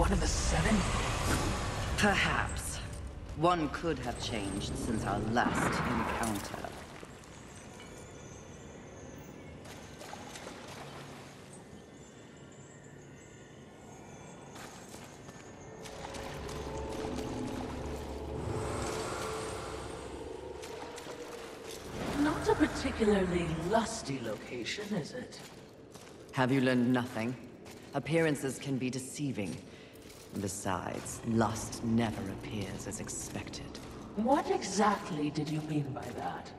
one of the seven? Perhaps. One could have changed since our last encounter. Not a particularly lusty location, is it? Have you learned nothing? Appearances can be deceiving. Besides, lust never appears as expected. What exactly did you mean by that?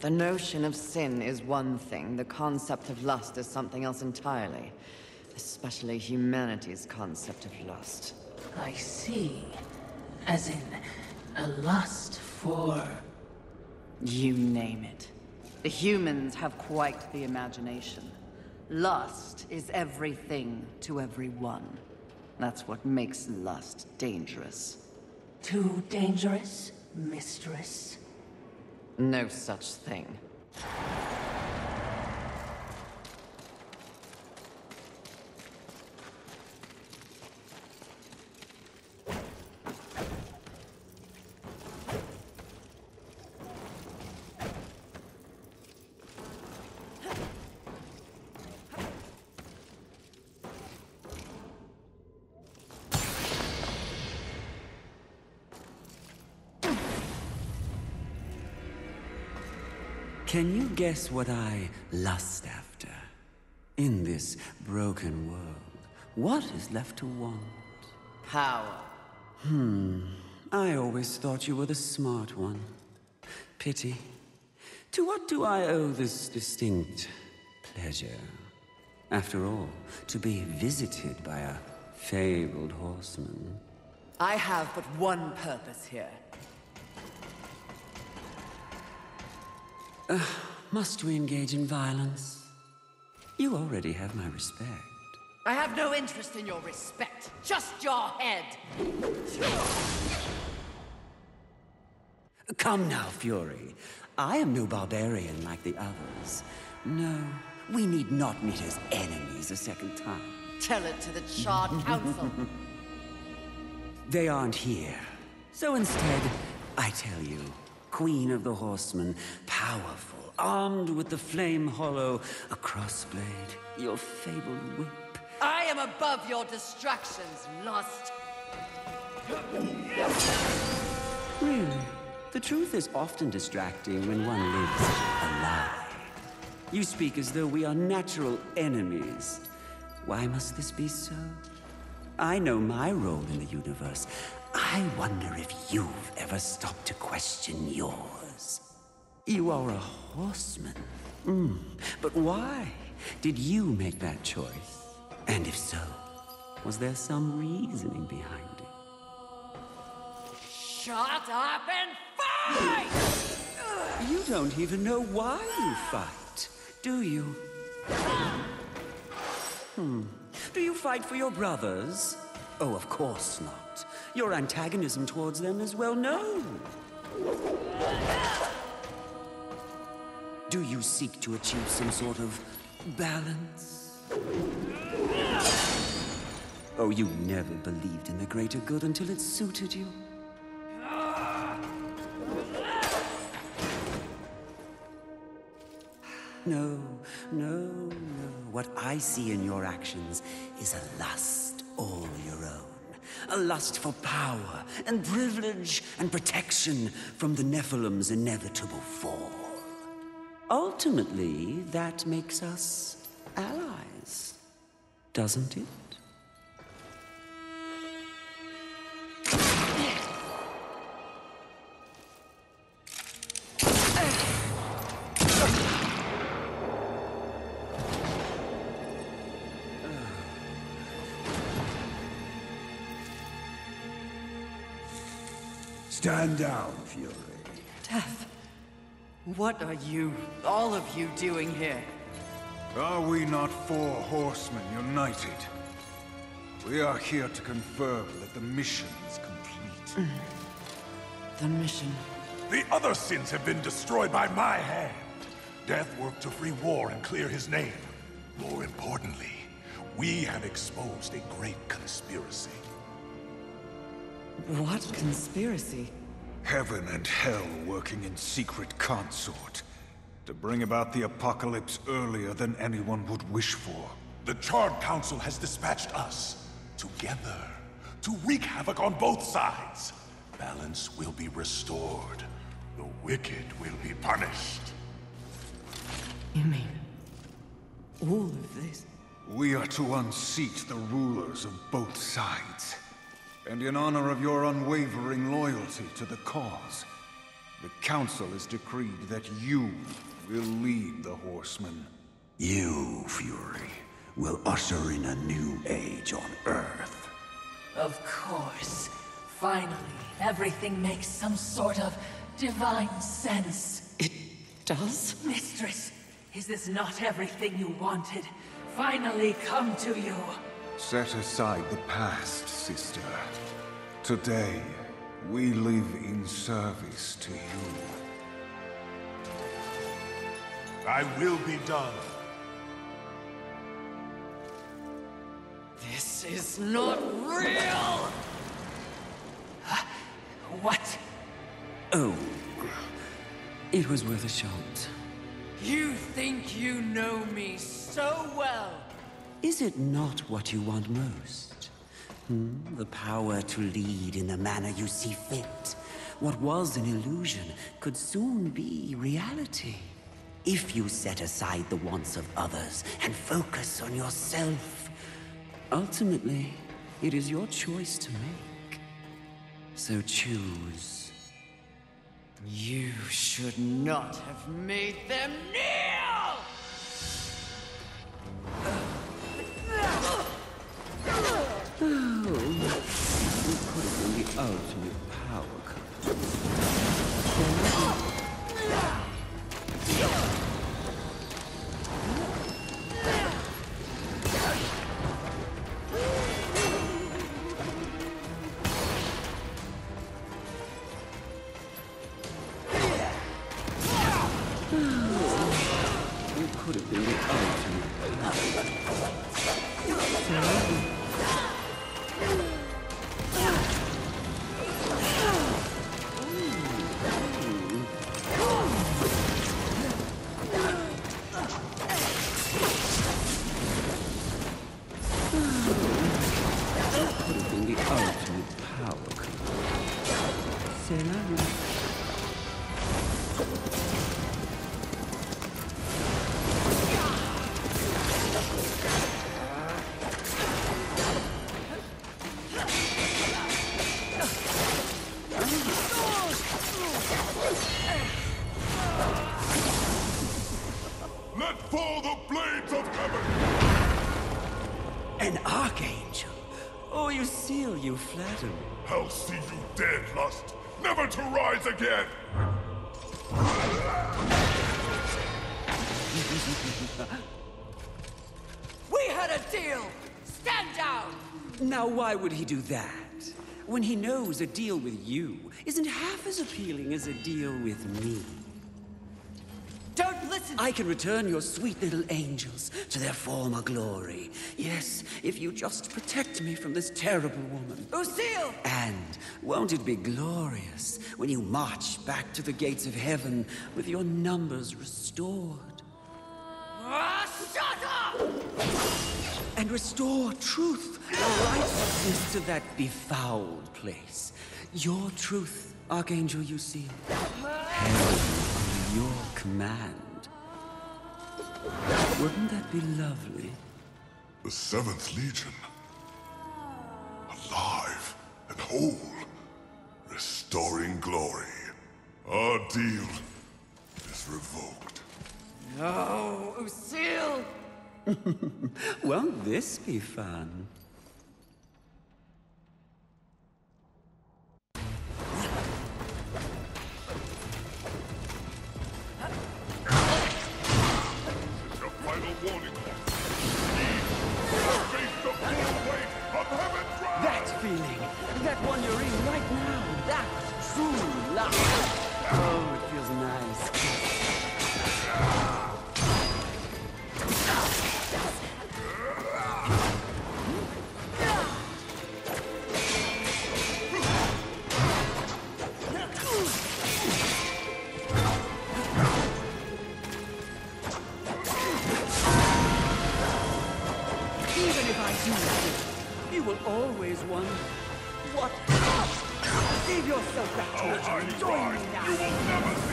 The notion of sin is one thing, the concept of lust is something else entirely. Especially humanity's concept of lust. I see. As in, a lust for... You name it. The humans have quite the imagination. Lust is everything to everyone. That's what makes lust dangerous. Too dangerous, mistress? No such thing. Can you guess what I lust after? In this broken world, what is left to want? Power. Hmm. I always thought you were the smart one. Pity. To what do I owe this distinct pleasure? After all, to be visited by a fabled horseman. I have but one purpose here. Must we engage in violence? You already have my respect. I have no interest in your respect, just your head. Come now, Fury. I am no barbarian like the others. No, we need not meet as enemies a second time. Tell it to the Charred Council. They aren't here. So instead, I tell you, Queen of the Horsemen, powerful, armed with the Flame Hollow, a crossblade, your fabled whip. I am above your distractions, lust. Really? The truth is often distracting when one lives a lie. You speak as though we are natural enemies. Why must this be so? I know my role in the universe. I wonder if you've ever stopped to question yours. You are a horseman. Mm. But why did you make that choice? And if so, was there some reasoning behind it? Shut up and fight! You don't even know why you fight, do you? Hmm. Do you fight for your brothers? Oh, of course not. Your antagonism towards them is well known. Do you seek to achieve some sort of balance? Oh, you never believed in the greater good until it suited you. No, no, no. What I see in your actions is a lust all your own. A lust for power and privilege and protection from the Nephilim's inevitable fall. Ultimately, that makes us allies, doesn't it? Stand down, Fury. Death. What are you, all of you, doing here? Are we not four horsemen united? We are here to confirm that the mission is complete. Mm. The mission The other sins have been destroyed by my hand. Death worked to free war and clear his name. More importantly, we have exposed a great conspiracy. What conspiracy? Heaven and hell working in secret consort to bring about the apocalypse earlier than anyone would wish for. The Charred Council has dispatched us together to wreak havoc on both sides. Balance will be restored. The wicked will be punished. You mean... all of this? We are to unseat the rulers of both sides. And in honor of your unwavering loyalty to the cause, the Council has decreed that you will lead the Horsemen. You, Fury, will usher in a new age on Earth. Of course. Finally, everything makes some sort of divine sense. It does? Mistress, is this not everything you wanted? Finally come to you. Set aside the past, sister. Today, we live in service to you. I will be done. This is not real! Uh, what? Oh, it was worth a shot. You think you know me so well! Is it not what you want most? Hmm? The power to lead in the manner you see fit. What was an illusion could soon be reality. If you set aside the wants of others and focus on yourself. Ultimately, it is your choice to make. So choose. You should not have made them kneel! It could have been the ultimate. Could have been the ultimate power cut. Oh, you seal, you flatter me. I'll see you dead, Lust, never to rise again! We had a deal! Stand down! Now, why would he do that? When he knows a deal with you isn't half as appealing as a deal with me. Don't listen! I can return your sweet little angels to their former glory. Yes, if you just protect me from this terrible woman. Lucille! And won't it be glorious when you march back to the gates of heaven with your numbers restored? Ah, shut up! And restore truth and righteousness to that befouled place. Your truth, Archangel you Lucille. Held under your command. Wouldn't that be lovely? The Seventh Legion. Alive and whole. Restoring glory. Our deal is revoked. No, Lucille! Won't this be fun? Wonder what. Give yourself back to oh, it and join me now. You will never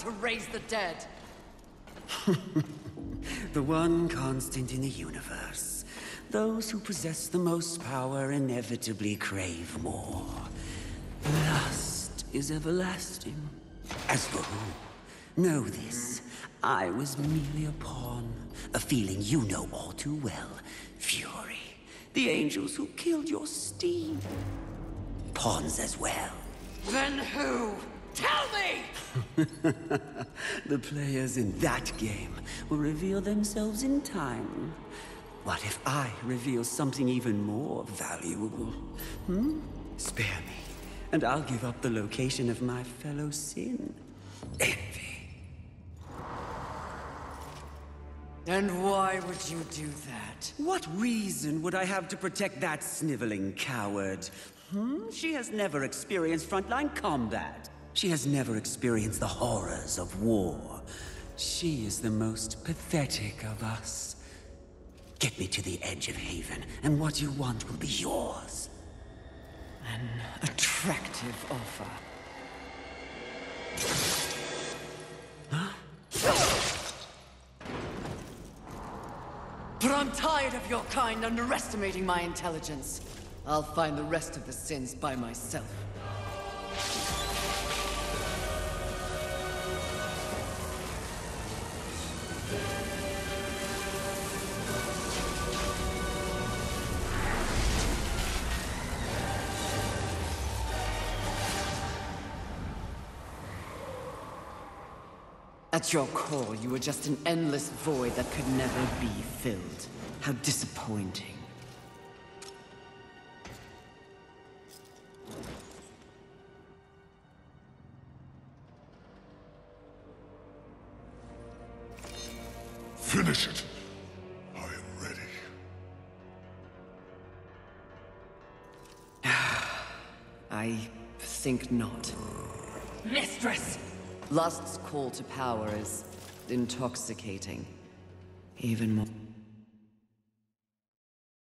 to raise the dead? The one constant in the universe. Those who possess the most power inevitably crave more. Lust is everlasting. As for who, know this. I was merely a pawn. A feeling you know all too well. Fury. The angels who killed your steed. Pawns as well. Then who? Tell me! The players in that game will reveal themselves in time. What if I reveal something even more valuable? Hmm? Spare me, and I'll give up the location of my fellow sin. Envy. And why would you do that? What reason would I have to protect that sniveling coward? Hmm? She has never experienced frontline combat. She has never experienced the horrors of war. She is the most pathetic of us. Get me to the edge of Haven, and what you want will be yours. An attractive offer. But I'm tired of your kind underestimating my intelligence. I'll find the rest of the sins by myself. At your core, you were just an endless void that could never be filled. How disappointing. Finish it. I am ready. I think not. Mistress! Lust's call to power is intoxicating. Even more.